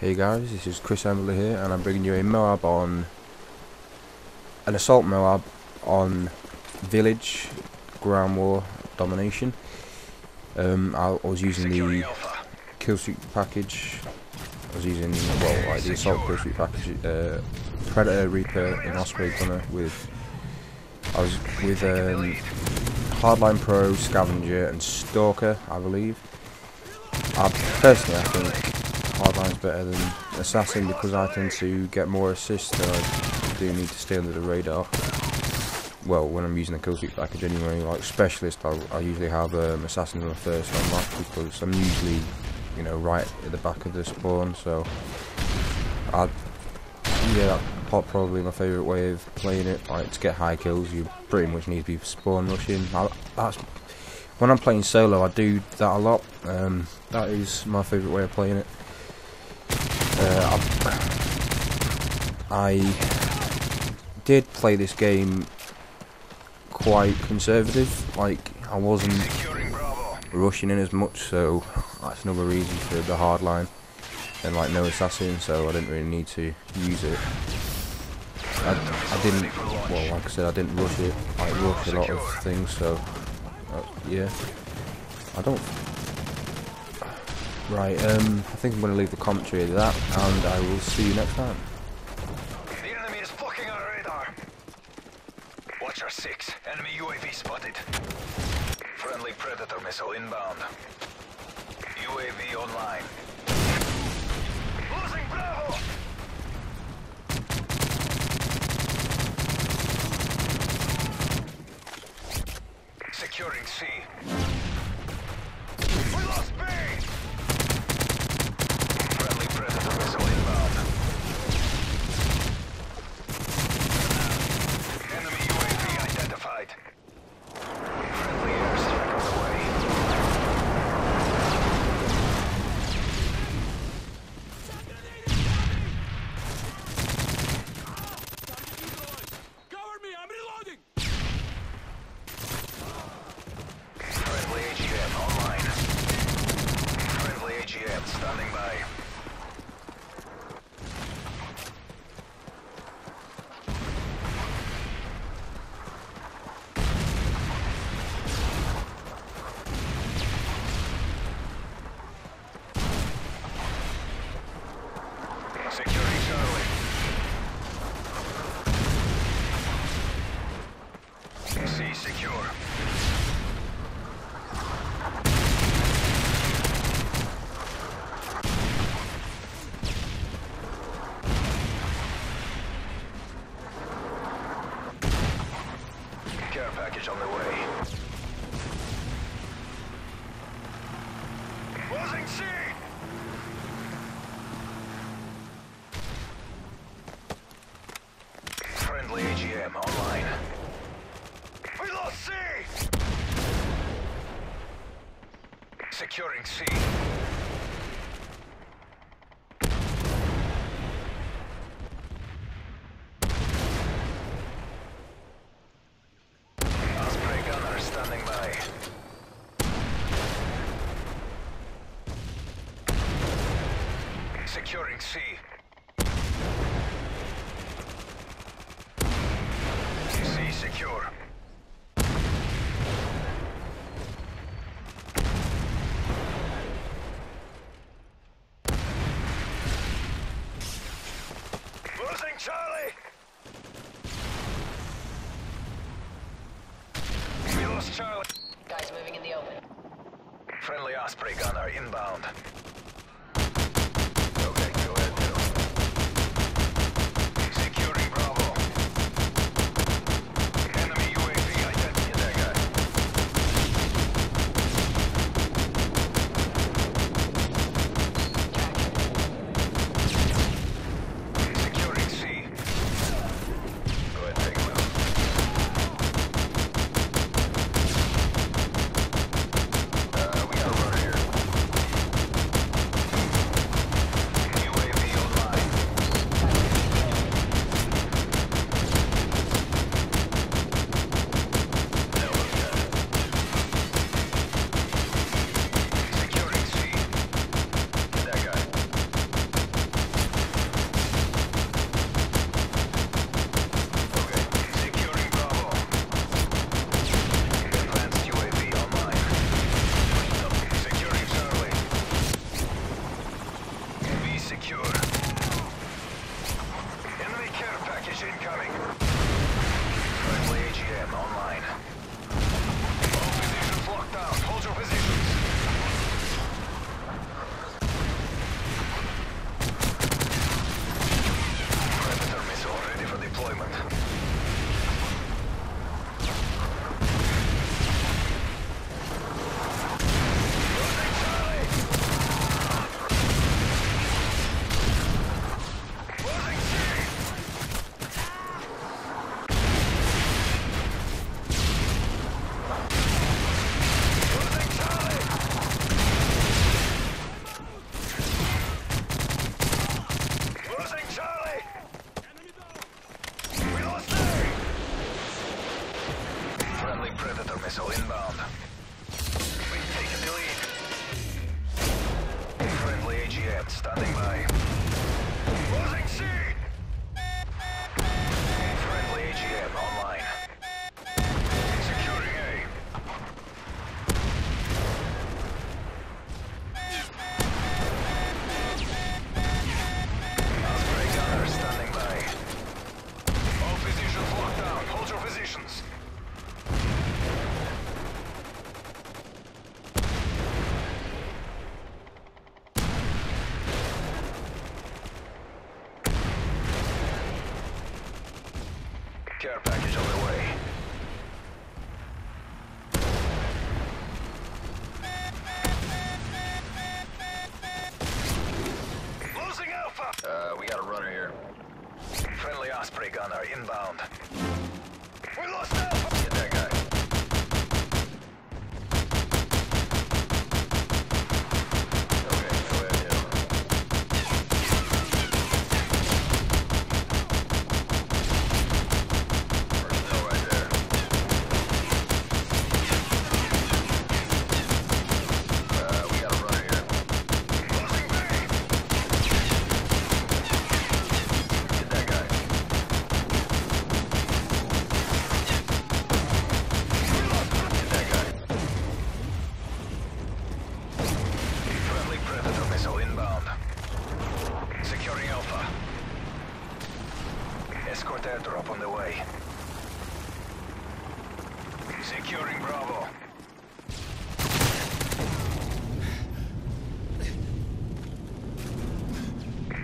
Hey guys, this is Chris Embley here, and I'm bringing you a Moab on an assault Moab on village ground war domination. Um, I, was using the killstreak package. I was using well, like the assault killstreak package, uh, Predator, Reaper, and Osprey Gunner with. I was with um, Hardline Pro, Scavenger, and Stalker, I believe. I personally, I think Hardline's better than Assassin because I tend to get more assists I do need to stay under the radar. Well, when I'm using the killstreak package anyway, like Specialist, I, I usually have um, Assassin on the first unlock because I'm usually, you know, right at the back of the spawn, so I, yeah, that's probably my favourite way of playing it. Like, to get high kills, you pretty much need to be spawn rushing. I, that's when I'm playing solo, I do that a lot. Um, that is my favourite way of playing it. Uh, I did play this game quite conservative, like I wasn't rushing in as much, so that's another reason for the hard line and like no assassin, so I didn't really need to use it. I, I didn't, well like I said, I didn't rush it, I rushed a lot of things, so uh, yeah. I don't Right, um, I think I'm going to leave the commentary at that, and I will see you next time. The enemy is our radar. Watcher 6, enemy UAV spotted. Friendly Predator missile inbound. UAV online. Losing Bravo! Securing C. We lost B! Friendly Predator missile inbound. Enemy UAV identified. Friendly airstrike on the way. Cover me, I'm reloading! Friendly AGM online. Friendly AGM standing by. Securing Charlie. C secure. Care package on the way. Losing C! Friendly AGM online. We lost C! Securing C. Osprey gunner standing by. Securing C. C secure. Losing Charlie! We lost Charlie. Guys moving in the open. Friendly Osprey gunner inbound. Standing by. Care package on the way. Losing Alpha! Uh, we got a runner here. Friendly Osprey gunner inbound. We lost Alpha!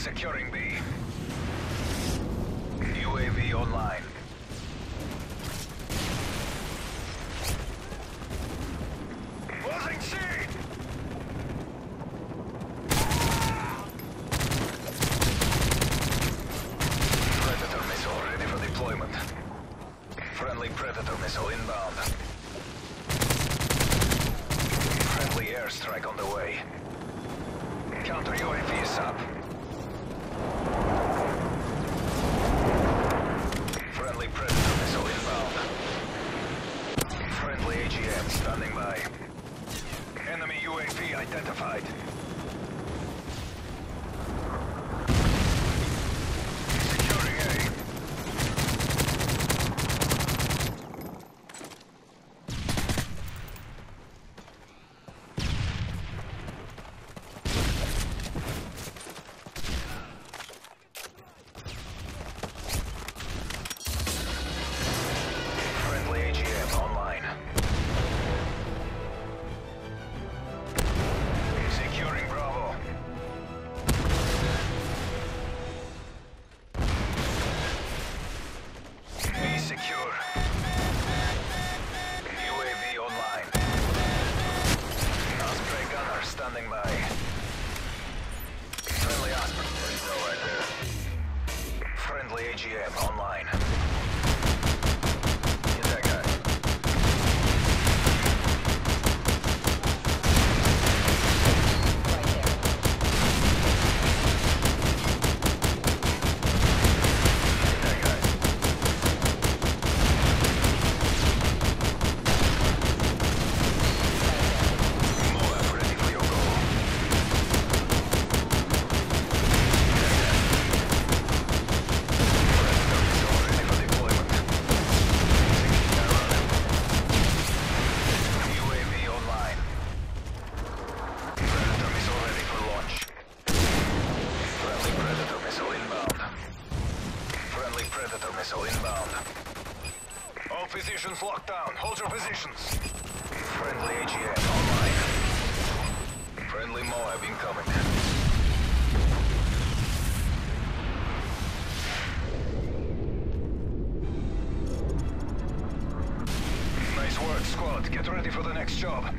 Securing B. UAV online. C! Predator missile ready for deployment. Friendly Predator missile inbound. Friendly airstrike on the way. Counter UAV is up. Standing by. Enemy UAV identified. Positions locked down. Hold your positions. Friendly AGM online. Friendly Moab incoming. Nice work, squad. Get ready for the next job.